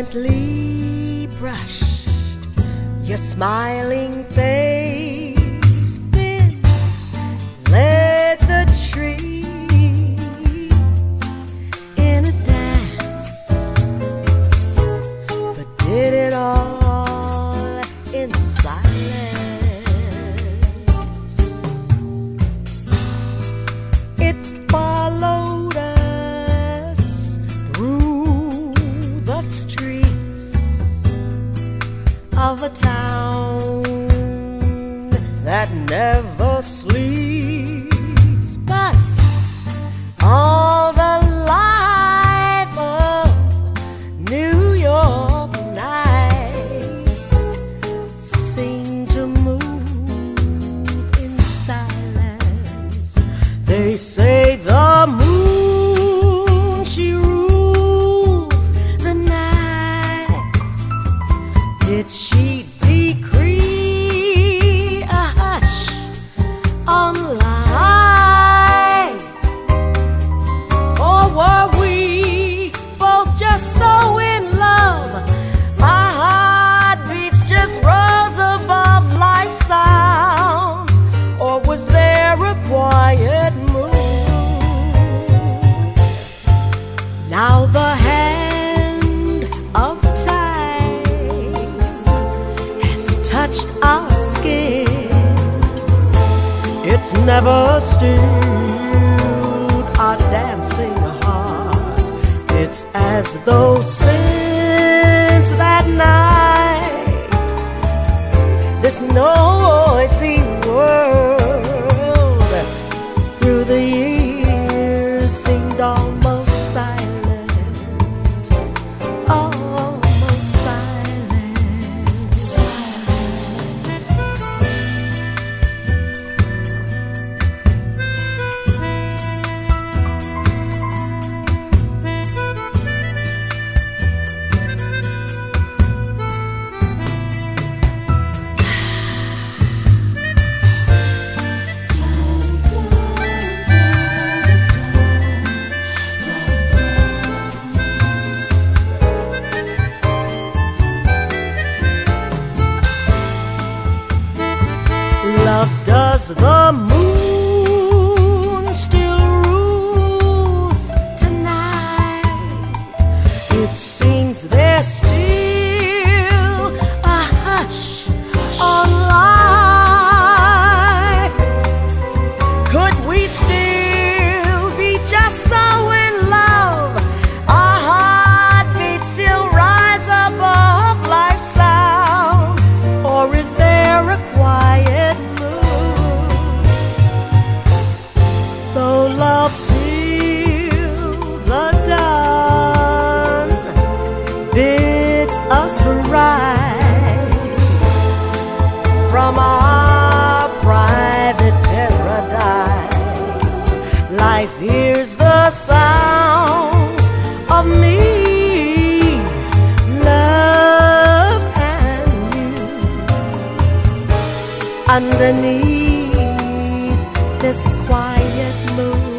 gently brushed your smiling face. never Now the hand of time has touched our skin. It's never stilled our dancing hearts. It's as though since that night, this noisy underneath this quiet moon.